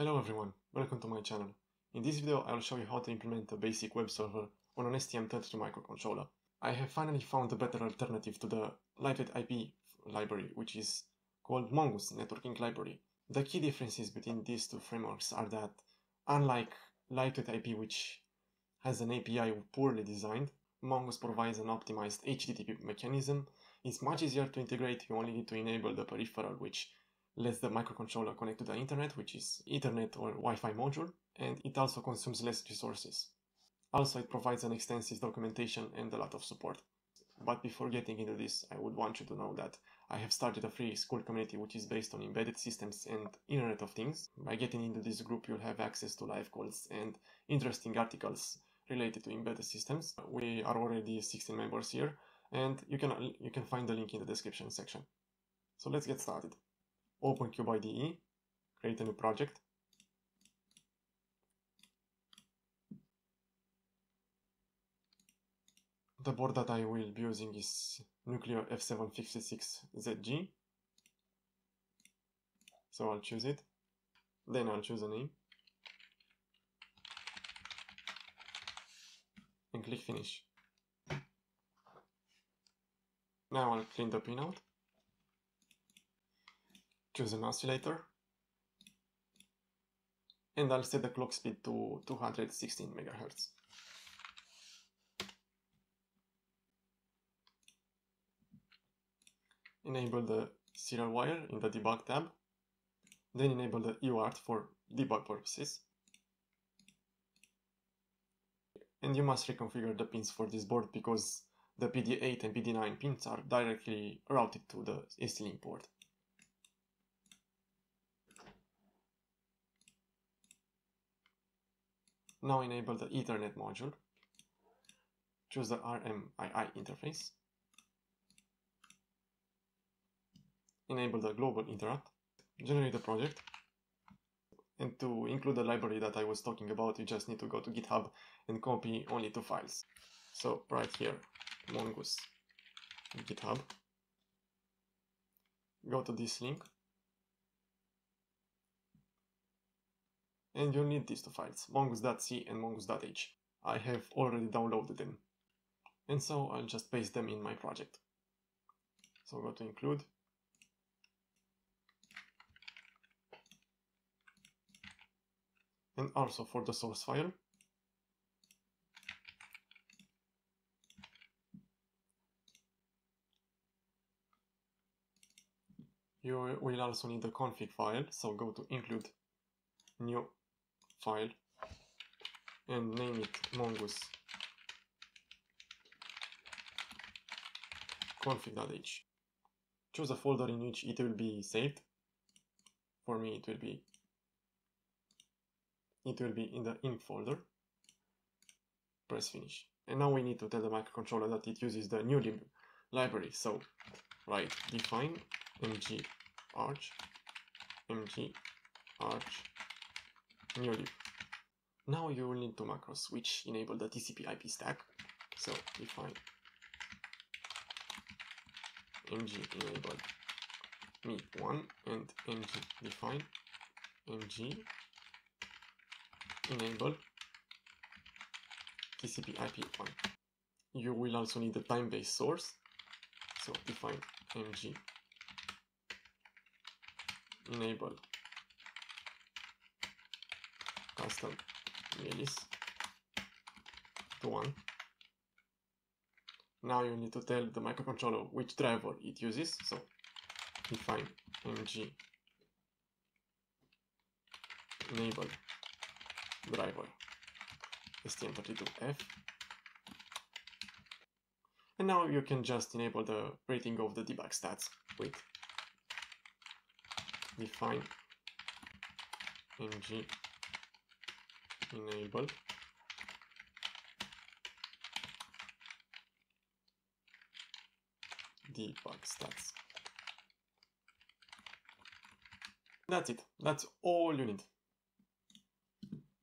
Hello everyone, welcome to my channel. In this video I will show you how to implement a basic web server on an STM32 microcontroller. I have finally found a better alternative to the lightweight IP library which is called Mongoose Networking Library. The key differences between these two frameworks are that unlike lightweight IP which has an API poorly designed, Mongoose provides an optimized HTTP mechanism. It's much easier to integrate, you only need to enable the peripheral which lets the microcontroller connect to the internet, which is Ethernet or Wi-Fi module, and it also consumes less resources. Also, it provides an extensive documentation and a lot of support. But before getting into this, I would want you to know that I have started a free Skool community which is based on embedded systems and Internet of Things. By getting into this group, you'll have access to live calls and interesting articles related to embedded systems. We are already 16 members here, and you can you can find the link in the description section. So let's get started open IDE, create a new project. The board that I will be using is Nucleo F756ZG. So I'll choose it. Then I'll choose a name. And click finish. Now I'll clean the pinout choose an oscillator and I'll set the clock speed to 216 MHz. Enable the serial wire in the debug tab, then enable the UART for debug purposes. And you must reconfigure the pins for this board because the PD8 and PD9 pins are directly routed to the ST-Link port. Now enable the Ethernet module. Choose the RMII interface. Enable the global interrupt. Generate the project. And to include the library that I was talking about, you just need to go to GitHub and copy only two files. So right here, Mongoose GitHub. Go to this link and you'll need these two files, mongoose.c and mongoose.h. I have already downloaded them. And so I'll just paste them in my project. So go to include. And also for the source file. You will also need the config file, so go to include new file and name it mongoose config.h. Choose a folder in which it will be saved. For me, it will be it will be in the in folder. Press finish. And now we need to tell the microcontroller that it uses the newlib library. So write define mg arch mg arch new now you will need two macros which enable the TCP IP stack. So define mg enable me1 and mg define mg enable TCP IP1. You will also need a time-based source. So define mg enable custom millis to 1. Now you need to tell the microcontroller which driver it uses, so define mg enable driver STM32F and now you can just enable the rating of the debug stats with define mg enable debug stats. That's it. That's all you need.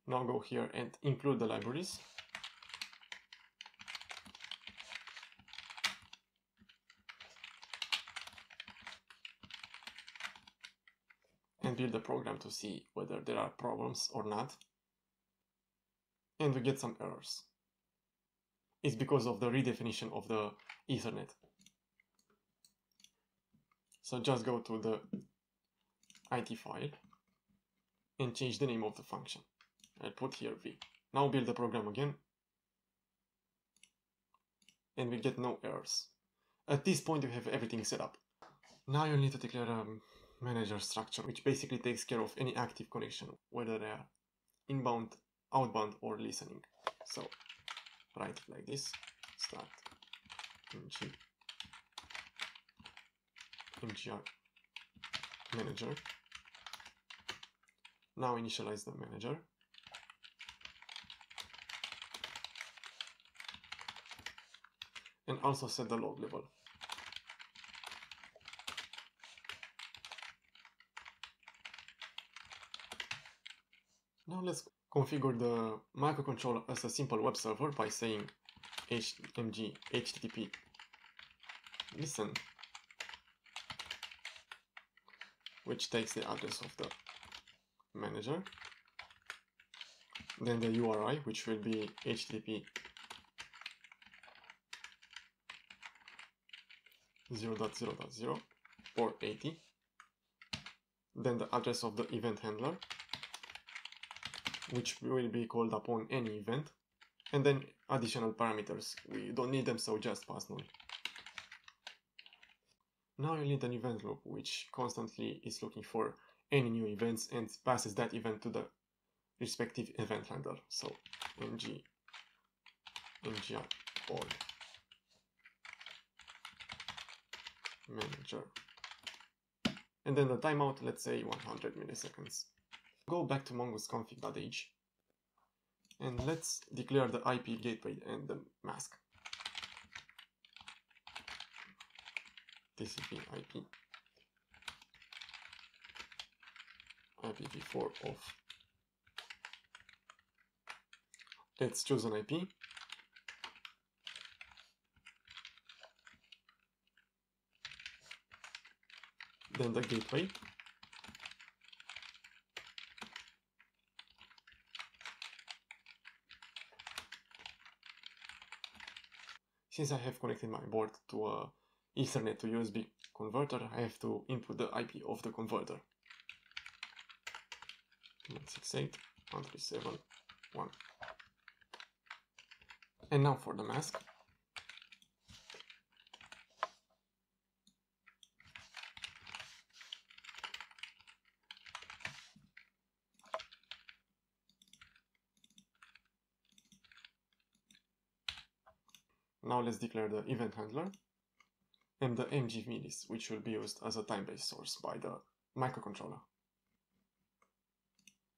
Now go here and include the libraries. and build the program to see whether there are problems or not. And we get some errors. It's because of the redefinition of the Ethernet. So just go to the IT file and change the name of the function. I'll put here v. Now build the program again and we get no errors. At this point you have everything set up. Now you need to declare a manager structure which basically takes care of any active connection whether they are inbound, outbound or listening. So write it like this, start mg manager. Now initialize the manager. And also set the log level. Let's configure the microcontroller as a simple web server by saying hmg http listen. Which takes the address of the manager. Then the URI which will be http 0.0.0 or 80 then the address of the event handler which will be called upon any event and then additional parameters we don't need them so just pass null now you need an event loop which constantly is looking for any new events and passes that event to the respective event handler. So mg mgr all manager. And then the timeout, let's say 100 milliseconds. Go back to mongoose config.h and let's declare the IP gateway and the mask. TCP IP IPv4 off. Let's choose an IP. Then the gateway. Since I have connected my board to a Ethernet to USB converter, I have to input the IP of the converter. 168.137.1. And now for the mask. Now let's declare the event handler and the mgmilis, which will be used as a time-based source by the microcontroller.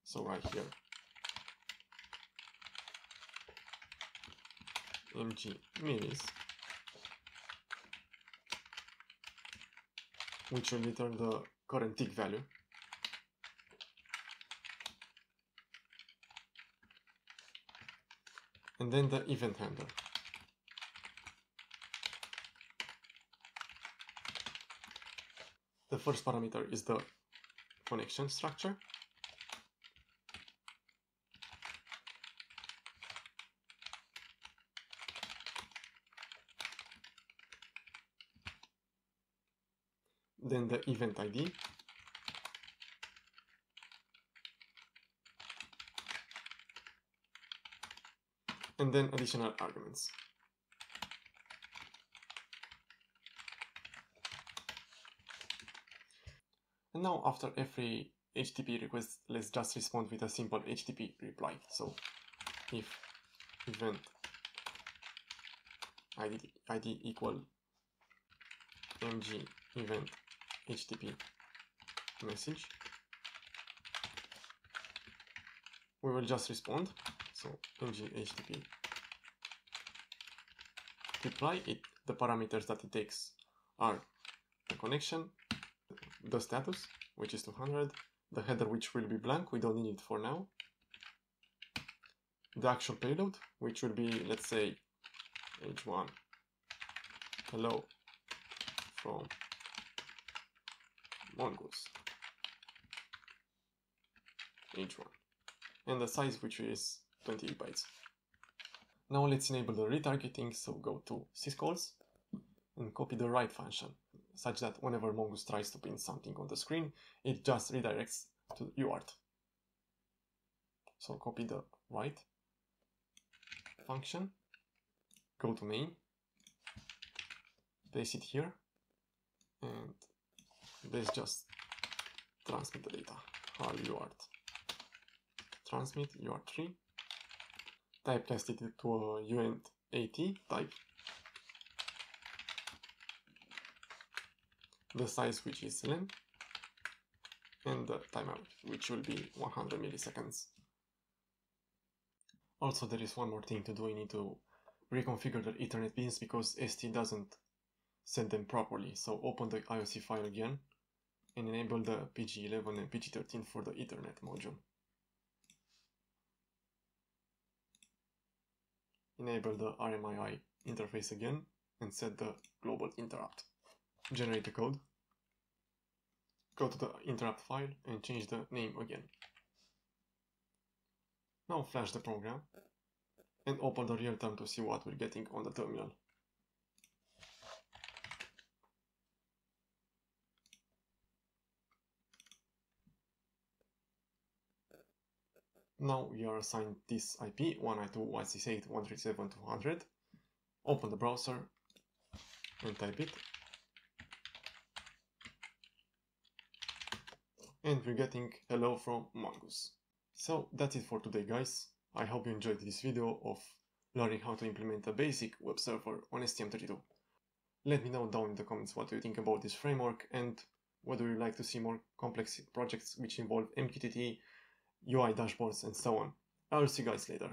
So right here, mgmilis, which will return the current tick value. And then the event handler. First parameter is the connection structure. Then the event ID. And then additional arguments. And now after every HTTP request, let's just respond with a simple HTTP reply. So if event ID, ID equal mg event HTTP message, we will just respond. So mg HTTP reply it the parameters that it takes are the connection the status, which is 200, the header, which will be blank, we don't need it for now, the actual payload, which will be, let's say, h1, hello, from mongoose, h1 and the size which is 28 bytes. Now let's enable the retargeting, so go to syscalls and copy the write function, such that whenever Mongoose tries to print something on the screen, it just redirects to UART. So copy the write function, go to main, paste it here, and let's just transmit the data, HAL UART. Transmit UART3, type cast it to a uint at type, the size which is len, and the timeout which will be 100 milliseconds. Also, there is one more thing to do. We need to reconfigure the Ethernet pins because ST doesn't set them properly. So open the IOC file again and enable the PG11 and PG13 for the Ethernet module. Enable the RMII interface again and set the global interrupt. Generate the code. Go to the interrupt file and change the name again. Now flash the program and open the RealTerm to see what we're getting on the terminal. Now we are assigned this IP 192.168.137.200. Open the browser and type it. And we're getting hello from Mongoose. So that's it for today guys. I hope you enjoyed this video of learning how to implement a basic web server on STM32. Let me know down in the comments what you think about this framework and whether you like to see more complex projects which involve MQTT, UI dashboards and so on. I'll see you guys later.